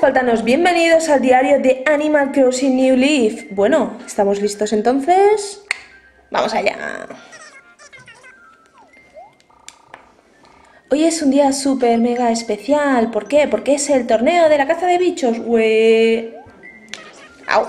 espartanos, bienvenidos al diario de Animal Crossing New Leaf. Bueno, ¿estamos listos entonces? ¡Vamos allá! Hoy es un día súper mega especial. ¿Por qué? Porque es el torneo de la caza de bichos. ¡Ue! ¡Au!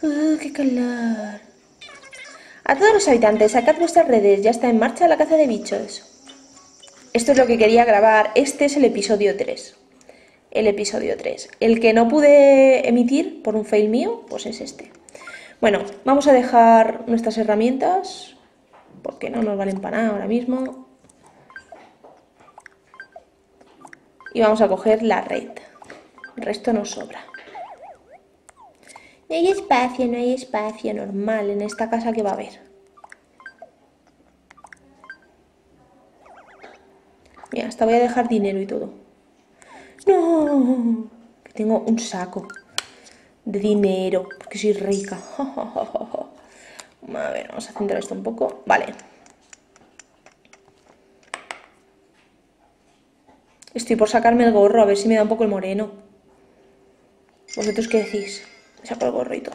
¡Uh, qué calor! A todos los habitantes, sacad vuestras redes, ya está en marcha la caza de bichos. Esto es lo que quería grabar, este es el episodio 3. El episodio 3. El que no pude emitir por un fail mío, pues es este. Bueno, vamos a dejar nuestras herramientas, porque no nos valen para nada ahora mismo. Y vamos a coger la red. El resto nos sobra. No hay espacio, no hay espacio normal en esta casa que va a haber. Mira, hasta voy a dejar dinero y todo. ¡No! Que tengo un saco de dinero, porque soy rica. A ver, vamos a centrar esto un poco. Vale. Estoy por sacarme el gorro, a ver si me da un poco el moreno. ¿Vosotros qué decís? Me saco el gorrito.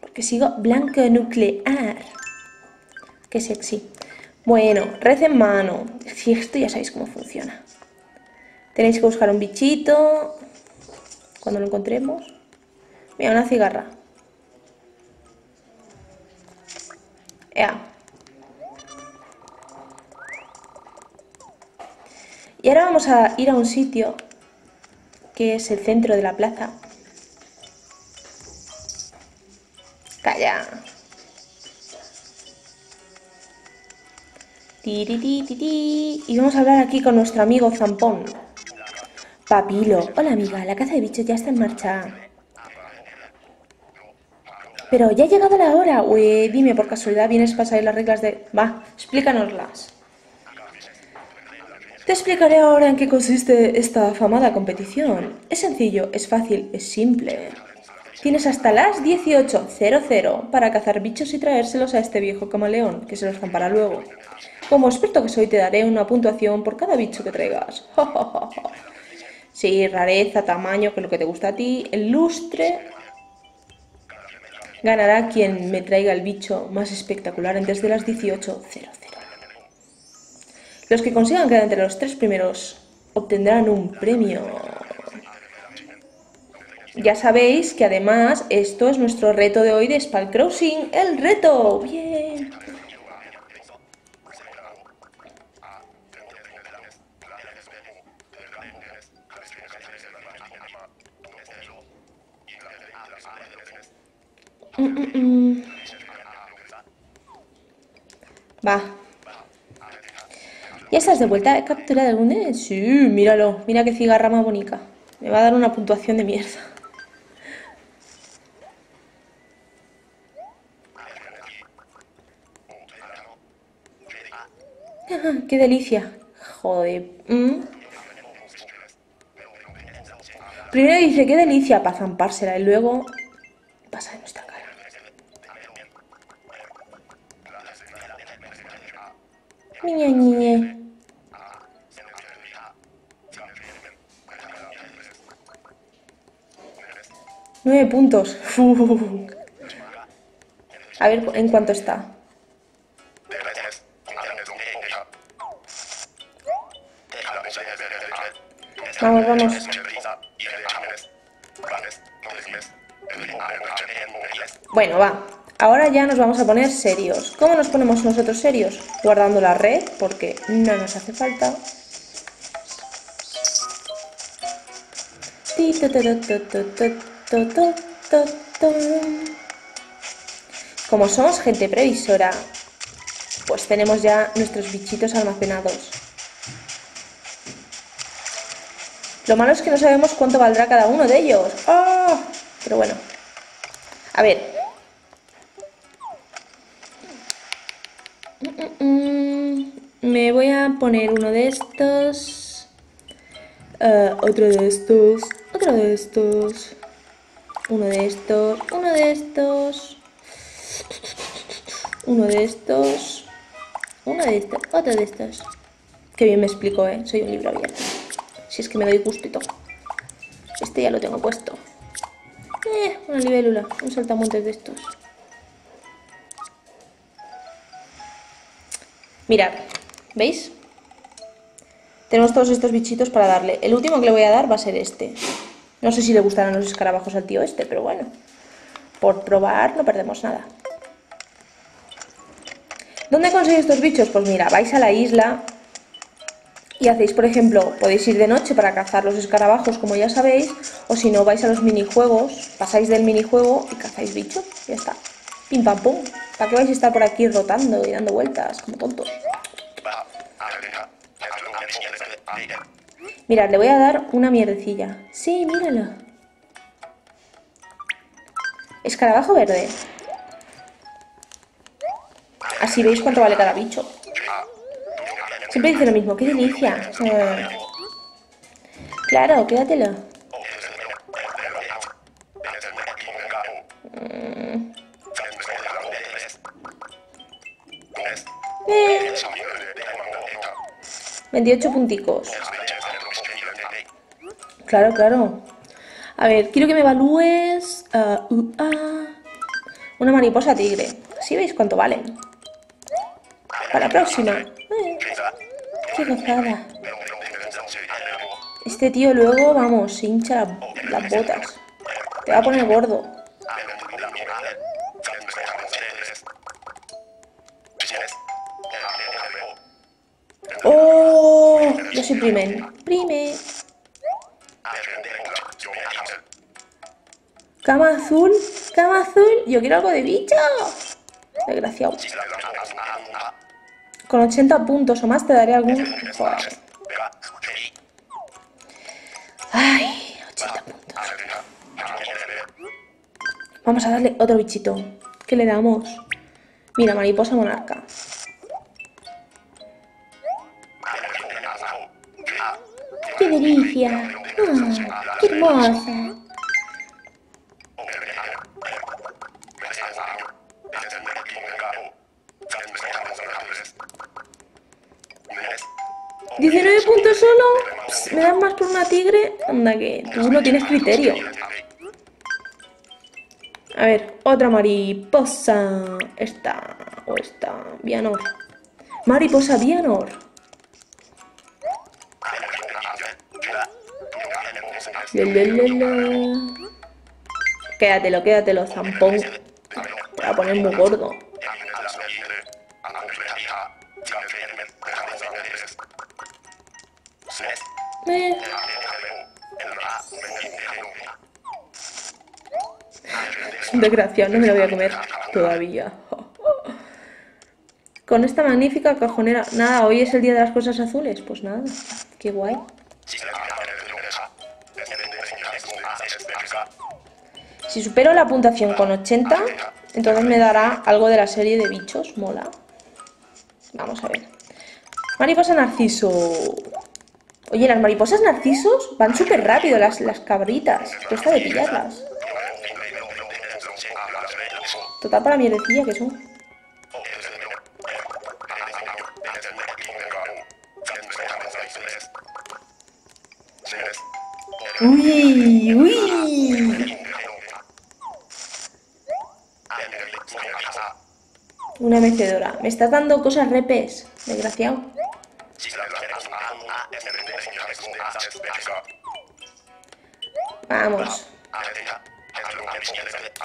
Porque sigo blanco nuclear. Qué sexy. Bueno, red en mano. Si esto ya sabéis cómo funciona. Tenéis que buscar un bichito. Cuando lo encontremos. Mira, una cigarra. Ya. Y ahora vamos a ir a un sitio que es el centro de la plaza. Calla. Y vamos a hablar aquí con nuestro amigo Zampón. Papilo. Hola amiga, la caza de bichos ya está en marcha. Pero ya ha llegado la hora. Uy, dime, por casualidad vienes para saber las reglas de... Va, explícanoslas. Te explicaré ahora en qué consiste esta afamada competición. Es sencillo, es fácil, es simple. Tienes hasta las 18.00 para cazar bichos y traérselos a este viejo camaleón, que se los zampará luego. Como experto que soy, te daré una puntuación por cada bicho que traigas. sí, rareza, tamaño, que es lo que te gusta a ti, el lustre. Ganará quien me traiga el bicho más espectacular antes de las 18.00. Los que consigan quedar entre los tres primeros obtendrán un premio. Ya sabéis que además esto es nuestro reto de hoy de Spal Crossing. ¡El reto! ¡Bien! Mm, mm, mm. Va, ¿Ya estás de vuelta? ¿He capturado algún Sí, míralo. Mira qué cigarra más bonita. Me va a dar una puntuación de mierda. ¡Qué delicia! Joder. Primero dice, qué delicia para zampársela y luego Puntos. A ver en cuánto está. Vamos, vamos. Bueno, va. Ahora ya nos vamos a poner serios. ¿Cómo nos ponemos nosotros serios? Guardando la red, porque no nos hace falta. Como somos gente previsora, pues tenemos ya nuestros bichitos almacenados. Lo malo es que no sabemos cuánto valdrá cada uno de ellos. ¡Ah! Pero bueno. A ver. Me voy a poner uno de estos. Uh, otro de estos. Otro de estos. Uno de estos, uno de estos. Uno de estos. Una de estas. Otra de estas. Qué bien me explico, ¿eh? Soy un libro abierto. Si es que me doy gustito. Este ya lo tengo puesto. Eh, una libélula. Un saltamontes de estos. Mirad. ¿Veis? Tenemos todos estos bichitos para darle. El último que le voy a dar va a ser este. No sé si le gustarán los escarabajos al tío este, pero bueno. Por probar no perdemos nada. ¿Dónde conseguís estos bichos? Pues mira, vais a la isla y hacéis, por ejemplo, podéis ir de noche para cazar los escarabajos, como ya sabéis, o si no, vais a los minijuegos, pasáis del minijuego y cazáis bichos, ya está. Pim pam pum. ¿Para qué vais a estar por aquí rotando y dando vueltas como tontos? Mirad, le voy a dar una mierdecilla. Sí, míralo. Escarabajo verde. Así veis cuánto vale cada bicho. Siempre dice lo mismo, qué delicia. Claro, quédatelo. Mm. Eh, 28 punticos. Claro, claro. A ver, quiero que me evalúes... ah, uh, ah, una mariposa tigre. Así veis cuánto vale. Para la próxima. Eh, qué gozada. Este tío luego, vamos, hincha la- las botas. Te va a poner gordo. ¡Oh! Yo soy Cama azul. Cama azul. Yo quiero algo de bicho. Desgraciado. Con 80 puntos o más te daré algún... Joder. Ay, 80 puntos. Vamos a darle otro bichito. ¿Qué le damos? Mira, mariposa monarca. ¡Qué delicia! Ah, ¡Qué hermosa! ¿19 puntos solo? Pss, ¿Me das más por una tigre? Anda que tú no tienes criterio. A ver, otra mariposa. Esta o esta. Vianor. Mariposa Vianor. Quédatelo, quédatelo, zampón. Te va a poner muy gordo. Es un desgraciado, no me lo voy a comer todavía. Con esta magnífica cajonera. Nada, hoy es el día de las cosas azules. Pues nada, qué guay. Si supero la puntuación con 80, entonces me dará algo de la serie de bichos. Mola. Vamos a ver. Mariposa narciso. Oye, las mariposas narcisos van súper rápido, las, las cabritas. Cuesta de pillarlas. Total para mierdecilla que son. Uy, uy. Una mecedora. Me estás dando cosas repes, desgraciado. Vamos.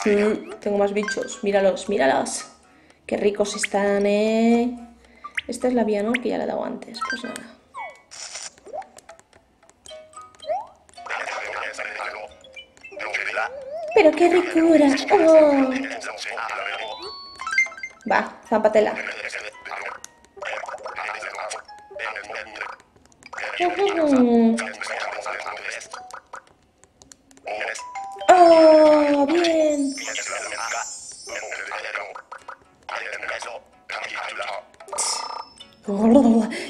Mm, tengo más bichos. Míralos, míralos. Qué ricos están, eh. Esta es la vía, ¿no? Que ya la he dado antes. Pues nada. Pero qué ricura. Oh. Va, zámpatela. Ujú. Oh, bien.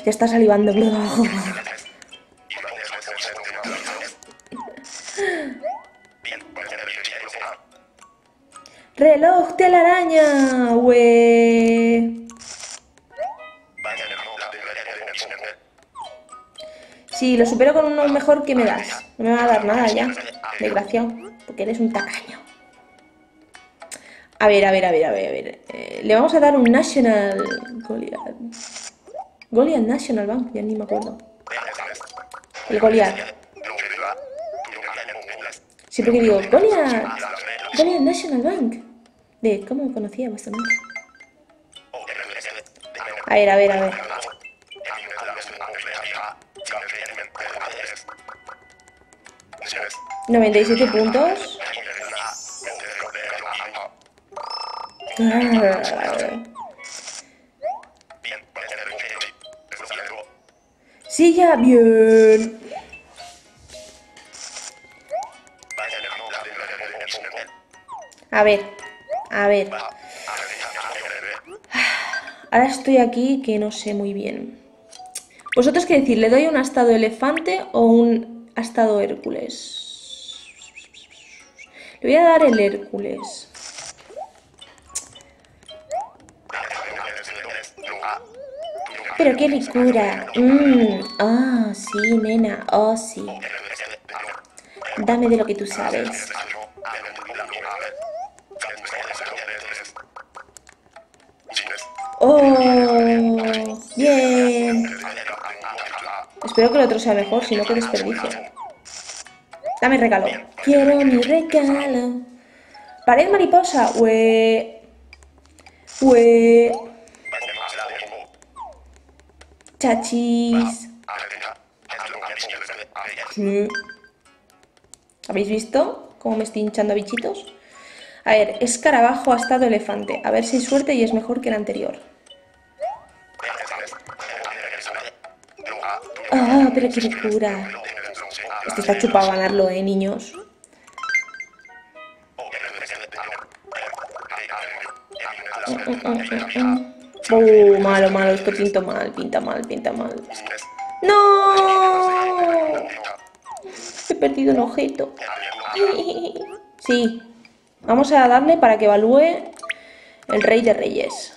Ya está salivando. ¡Reloj telaraña! ¡Ue! Si lo supero con uno mejor, ¿qué me das? No me va a dar nada ya. Desgraciado. Porque eres un tacaño. A ver, a ver, a ver, a ver, a ver. Eh, le vamos a dar un National Goliath. Goliath National Bank, ya ni me acuerdo. El Goliath. Siempre que digo, Goliath, Goliath National Bank. De, ¿cómo conocía vuestra nombre? A ver, a ver, a ver. 97 puntos. Sí, ya, bien. A ver, a ver. Ahora estoy aquí que no sé muy bien. ¿Vosotros qué decir? ¿Le doy un astado elefante o un astado Hércules? Le voy a dar el Hércules. Pero qué ricura. Mmm. Ah, sí, nena. Oh, sí. Dame de lo que tú sabes. Oh, bien. Espero que el otro sea mejor, si no, que desperdicio. Dame regalo. Quiero mi regalo. Pared mariposa. Ue. Ue. Chachis. ¿Habéis visto cómo me estoy hinchando a bichitos? A ver, escarabajo ha estado elefante. A ver si hay suerte y es mejor que el anterior. Ah, pero qué locura. Este está chupado a ganarlo, eh, niños. Oh, malo, malo, esto pinta mal, pinta mal, pinta mal. ¡No! He perdido un objeto. Sí. Vamos a darle para que evalúe el rey de reyes.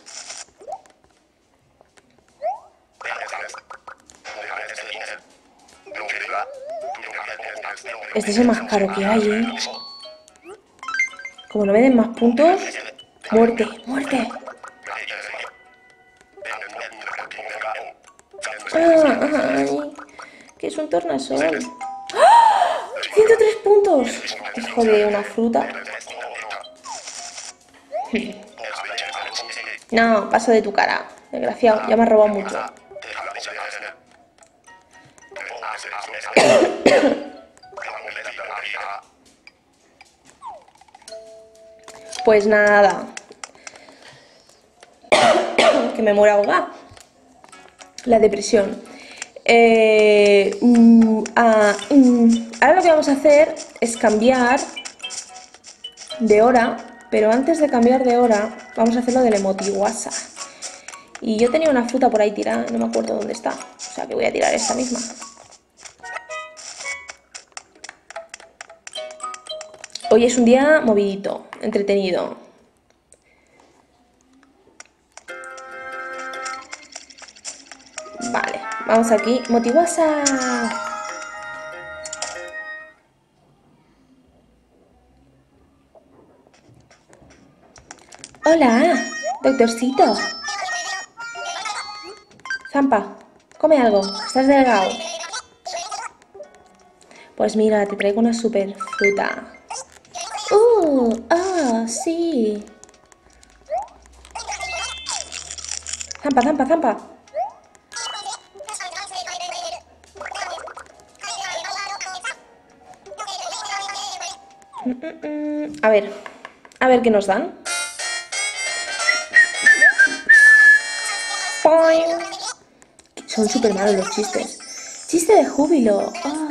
Es el más caro que hay, ¿eh? Como no me den más puntos... Muerte, muerte. que es un tornasol. ¡Ah! 103 puntos. Hijo de una fruta. No, paso de tu cara. Desgraciado, ya me has robado mucho. Pues nada. que me muera ahogada. La depresión. Eh, ah, uh. Ahora lo que vamos a hacer es cambiar de hora, pero antes de cambiar de hora vamos a hacerlo del emotiwasa. Y yo tenía una fruta por ahí tirada, no me acuerdo dónde está. O sea que voy a tirar esta misma. Hoy es un día movidito, entretenido. Vale, vamos aquí. Motivasa. Hola, doctorcito. Zampa, come algo. Estás delgado. Pues mira, te traigo una super fruta. ¡Uh! ¡Ah! ¡Sí! ¡Zampa, zampa, zampa! Mm, mm, mm. A ver, a ver qué nos dan. Son súper malos los chistes. Chiste de júbilo. Ah.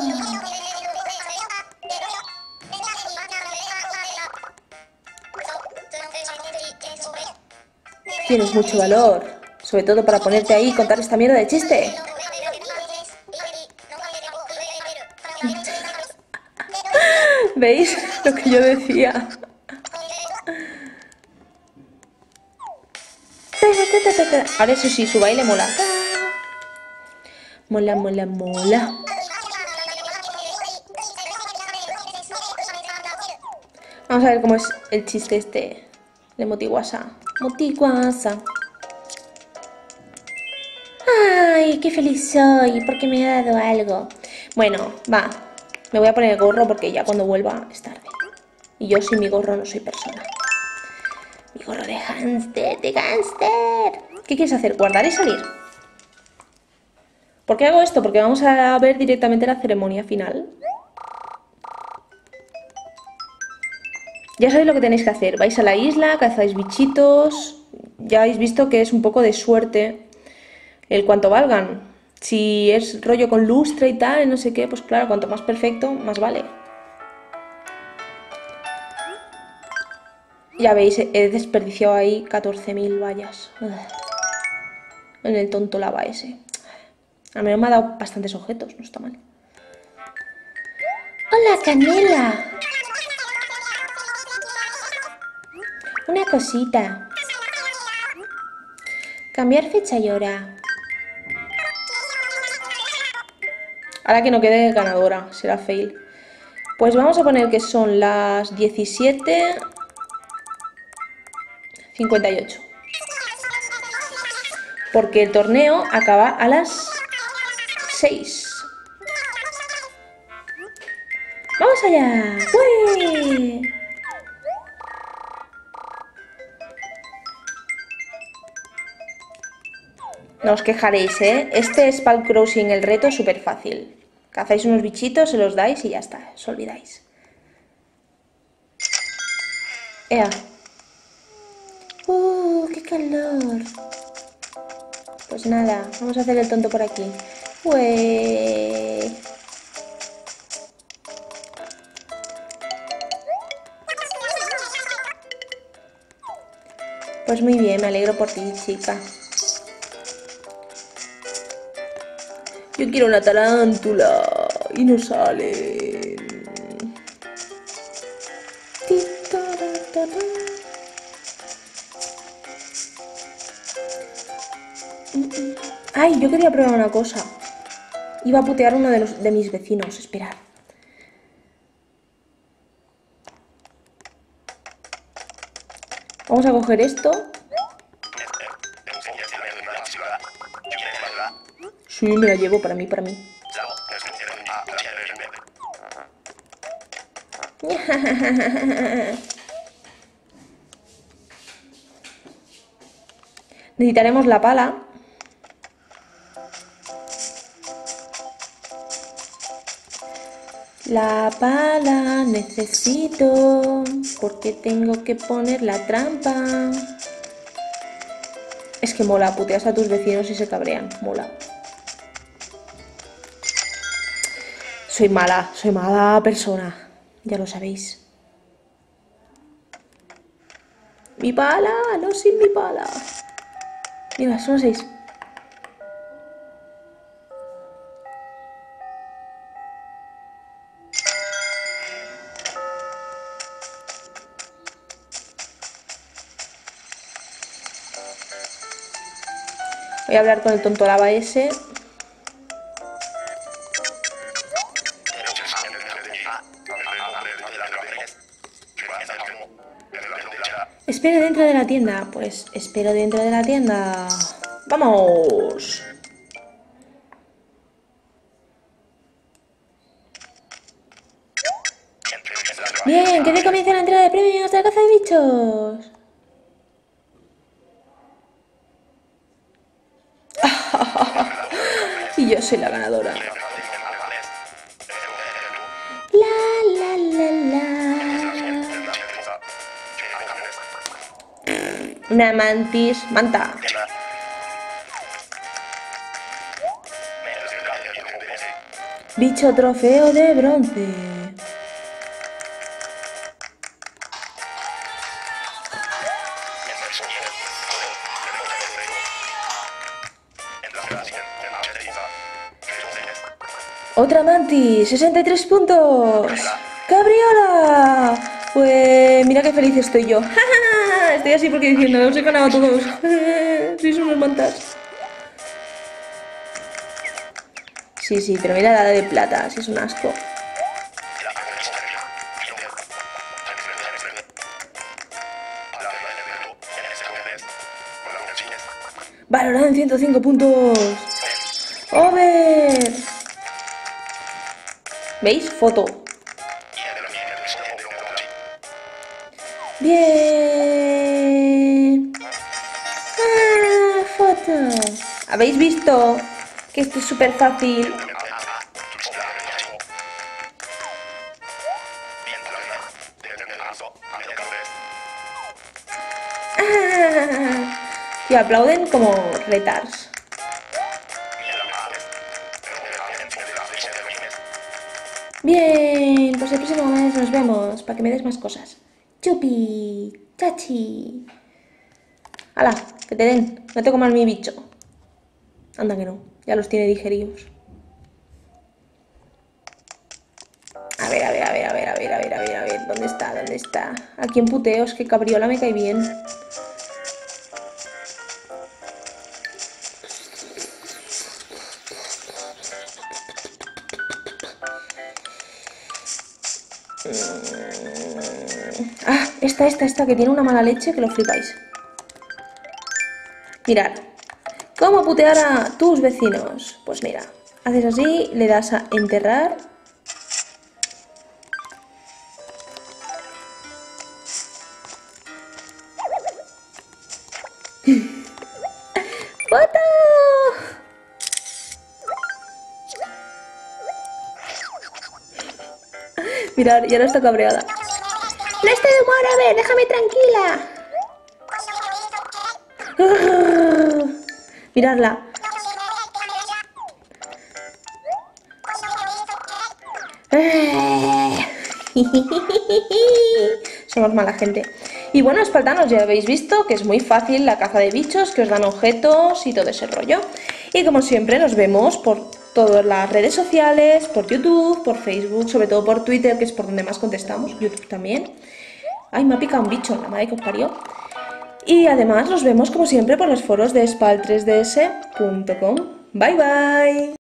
Tienes mucho valor. Sobre todo para ponerte ahí y contar esta mierda de chiste. ¿Veis lo que yo decía? Ahora eso sí, su baile mola. Mola, mola, mola. Vamos a ver cómo es el chiste este de Motiguasa. Motiguasa. ¡Ay, qué feliz soy! Porque me ha dado algo. Bueno, va. Me voy a poner el gorro porque ya cuando vuelva es tarde. Y yo sin mi gorro no soy persona. Mi gorro de hámster, de gánster. ¿Qué quieres hacer? ¿Guardar y salir? ¿Por qué hago esto? Porque vamos a ver directamente la ceremonia final. Ya sabéis lo que tenéis que hacer. Vais a la isla, cazáis bichitos. Ya habéis visto que es un poco de suerte el cuanto valgan. Si es rollo con lustre y tal, no sé qué, pues claro, cuanto más perfecto, más vale. Ya veis, he desperdiciado ahí 14.000 vallas. En el tonto lava ese. Al menos me ha dado bastantes objetos, no está mal. ¡Hola, Canela! Una cosita. Cambiar fecha y hora. Ahora que no quede ganadora, será fail. Pues vamos a poner que son las 17... 58. Porque el torneo acaba a las 6. ¡Vamos allá! ¡Uy! No os quejaréis, ¿eh? Este Spal Crossing, el reto, es súper fácil. Cazáis unos bichitos, se los dais y ya está, os olvidáis. Ea. ¡Uh, qué calor! Pues nada, vamos a hacer el tonto por aquí. Pues muy bien, me alegro por ti, chica. Yo quiero una tarántula y no sale. Ay, yo quería probar una cosa. Iba a putear uno de, los, de mis vecinos. Esperad. Vamos a coger esto Sí, me la llevo para mí, para mí. Necesitaremos la pala. La pala necesito porque tengo que poner la trampa. Es que mola, puteas a tus vecinos y se cabrean, mola. Soy mala, soy mala persona. Ya lo sabéis. Mi pala, no sin mi pala. Mira, son seis. Voy a hablar con el tonto lava ese. Espero dentro de la tienda. Pues espero dentro de la tienda. ¡Vamos! Bien, que comienza la entrada de premios de la caza de bichos. y yo soy la ganadora. Una mantis manta. Bicho trofeo de bronce. Otra mantis, 63 puntos. ¡Cabriola! Pues mira qué feliz estoy yo. Estoy así porque diciendo, os he ganado a todos. Sois unos mantas. Sí, sí, pero mira la de plata, si es un asco. Valorado en 105 puntos. ¡Over! ¿Veis? Foto. Bien. ¿Habéis visto que esto es súper fácil? ¡Ah! Y aplauden como retards. Bien, pues el próximo mes nos vemos para que me des más cosas. Chupi, chachi. ¡Hala! Que te den, no te comas mi bicho. Anda que no, ya los tiene digeridos. A ver, a ver, a ver, a ver, a ver, a ver, a ver, a ver, ¿dónde está? ¿Dónde está? Aquí en puteos, que cabriola me cae bien. Ah, esta, esta, esta, que tiene una mala leche que lo flipáis. Mirad. ¿Cómo putear a tus vecinos? Pues mira, haces así, le das a enterrar. ¡Foto! Mirad, ya no está cabreada. No estoy de humor, a ver, déjame tranquila. Miradla. Somos mala gente. Y bueno, espartanos, ya habéis visto que es muy fácil la caza de bichos, que os dan objetos y todo ese rollo. Y como siempre, nos vemos por todas las redes sociales, por YouTube, por Facebook, sobre todo por Twitter, que es por donde más contestamos, YouTube también. Ay, me ha picado un bicho, la madre que os parió. Y además nos vemos como siempre por los foros de spal3ds.com. Bye bye.